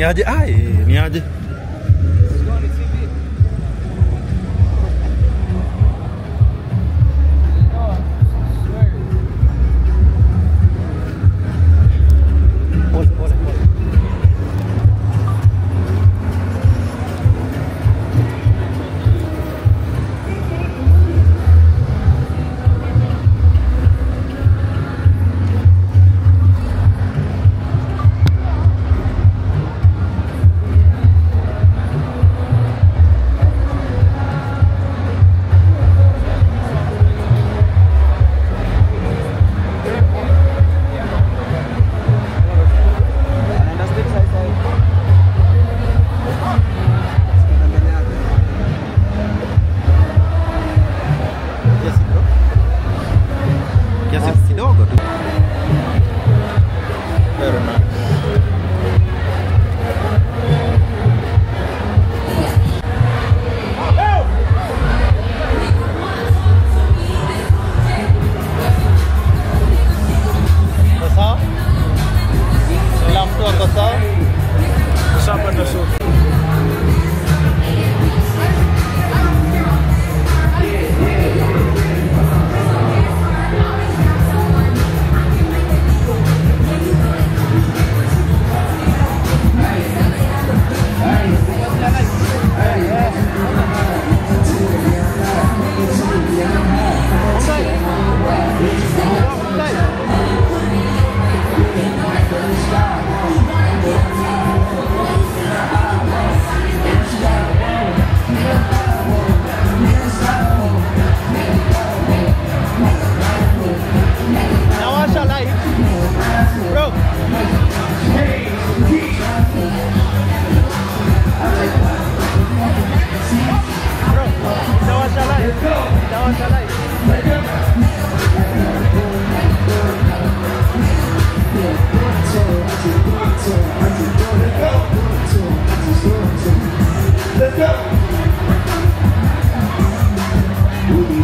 regardez, ah, regardez.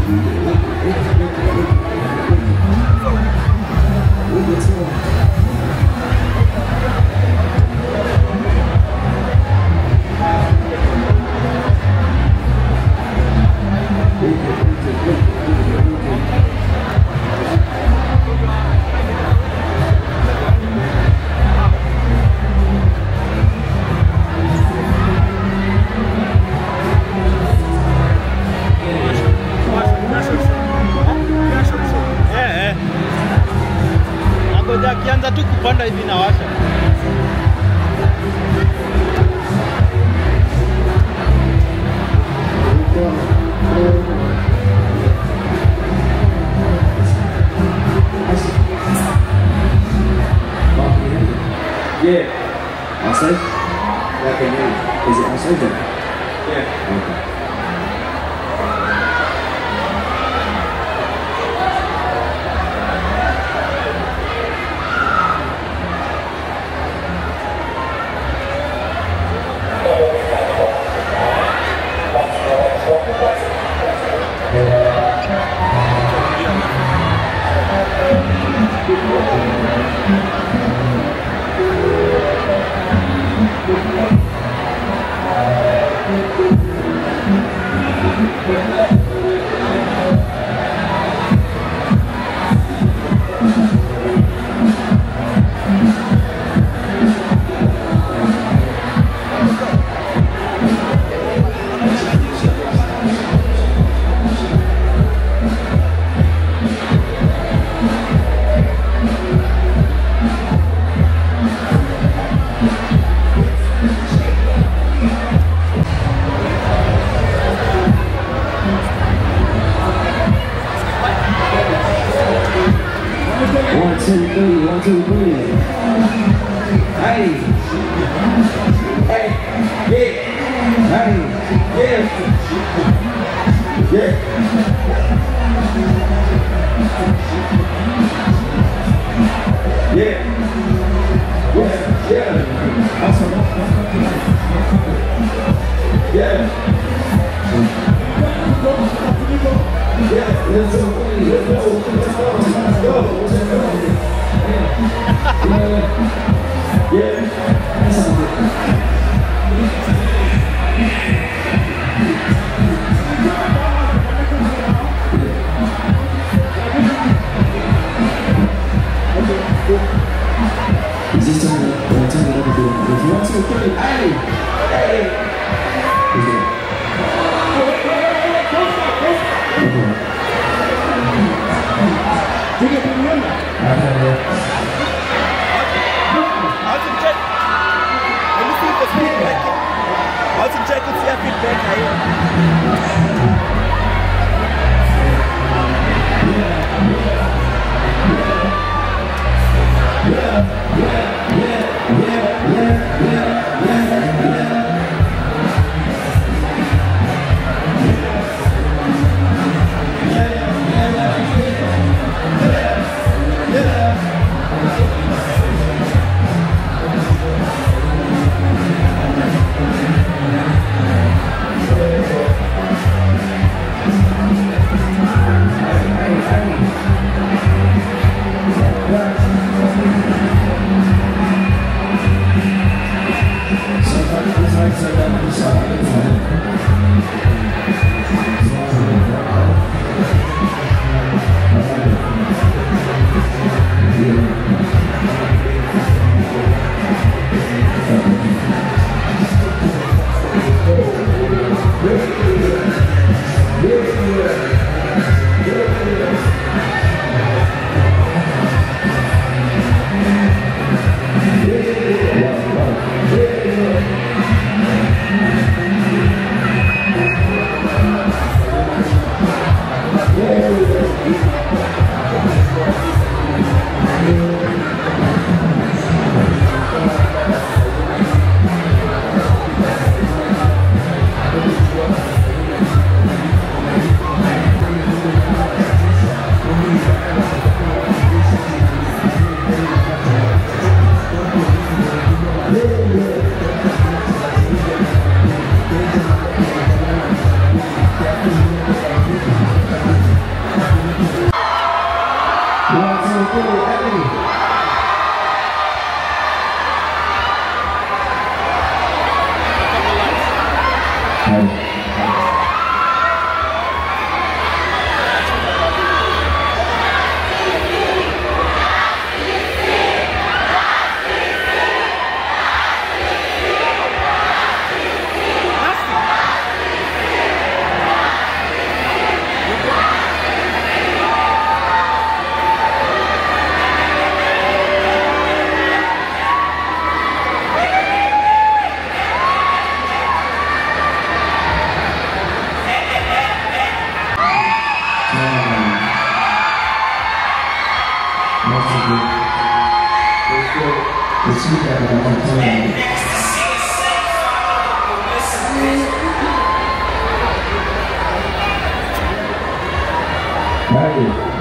よかった。Ukianza tu kupanda hivi inawasha. Yeah. Outside? Yeah, Is it outside then? Yeah. Okay. Yeah. 嗯。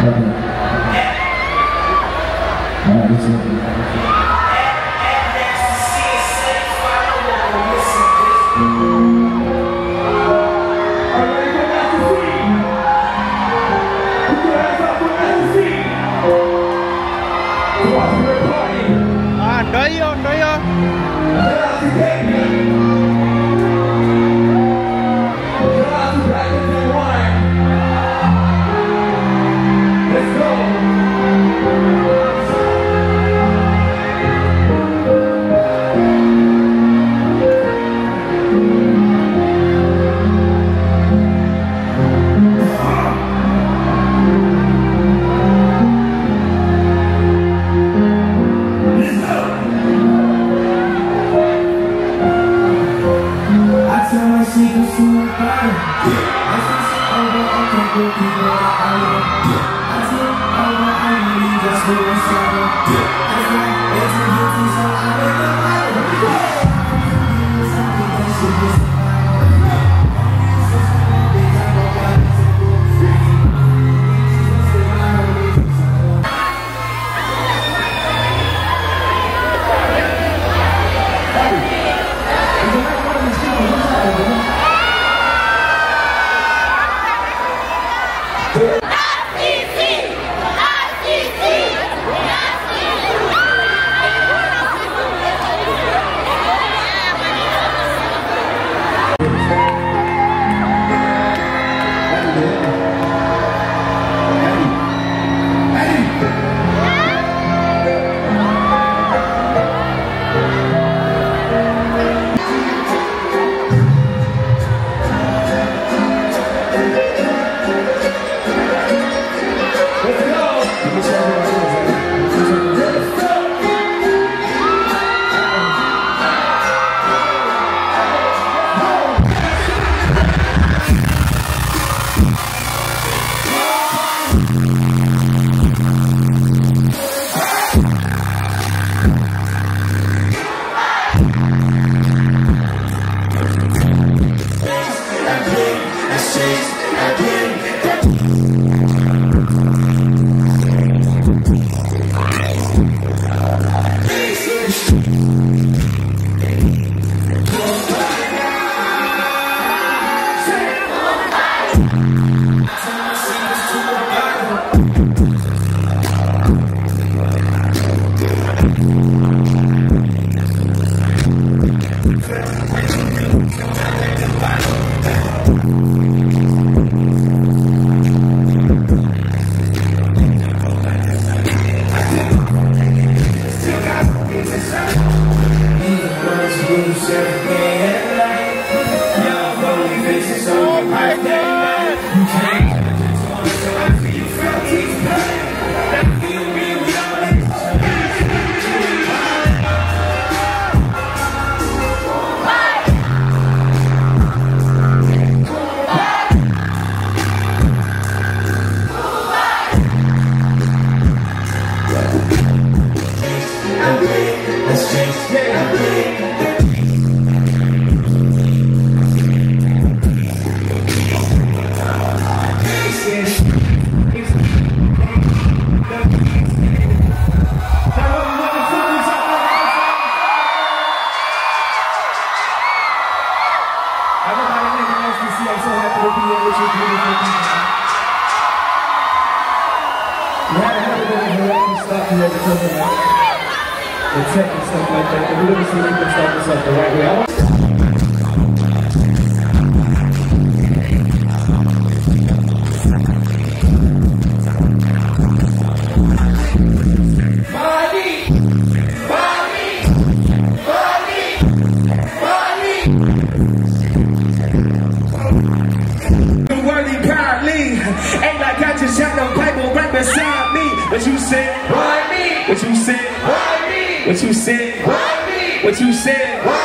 下面来一起 We can start this the right way. I. Ain't like I just had no Bible right beside me. What you said? Why me? What you said? Why me? What you said? you said.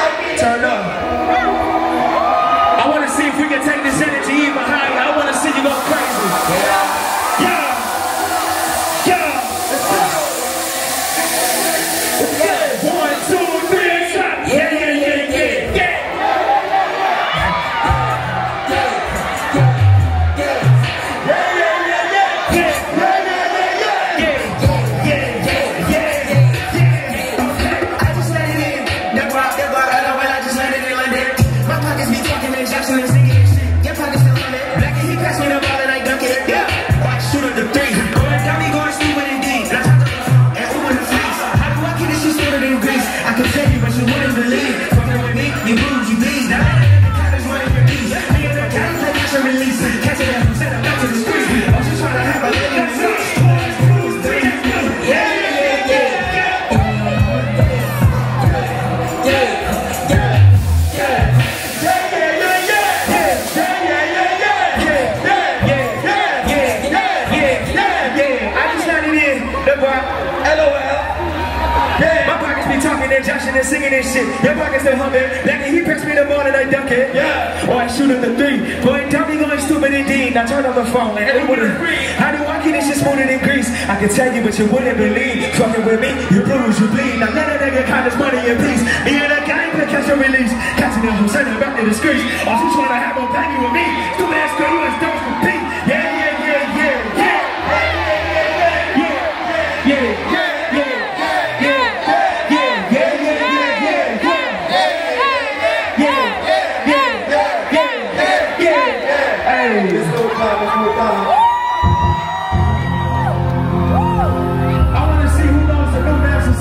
The morning, I duck it. Yeah. Or I shoot at the three. Boy, tell me going stupid indeed. Now turn on the phone and it wouldn't. How do I keep this shit smoother than grease? I can tell you, but you wouldn't believe. Fucking with me, you bruise, you bleed. Now of that get kind of money in peace. Me and that guy can catch a release. Catching them from sending back to the streets. Or she trying to have a baby with me.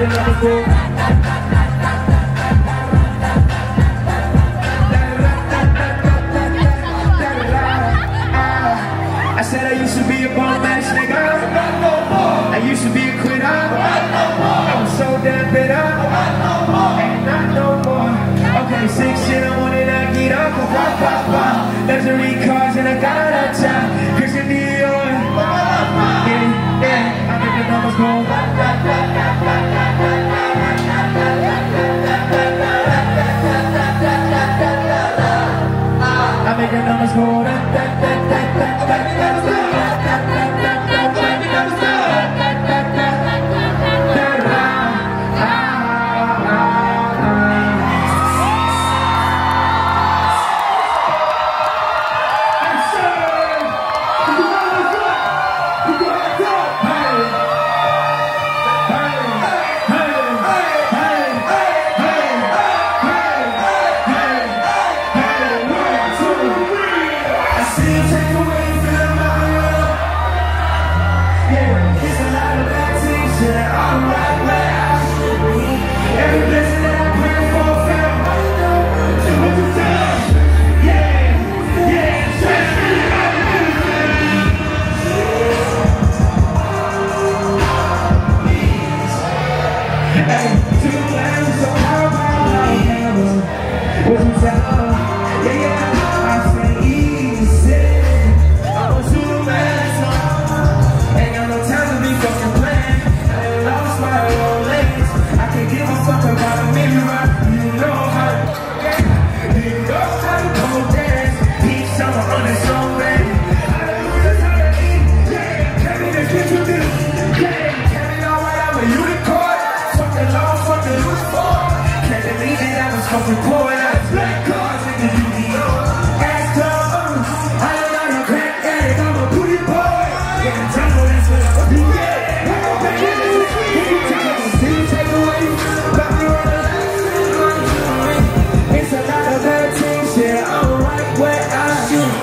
I said I used to be a bum ass nigga. I used to be a quitter. I was so damn bitter. Not no more. Okay, six shit, I wanted to get and I got a time. Christian Dior. Yeah. que andamos por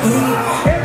Ooh.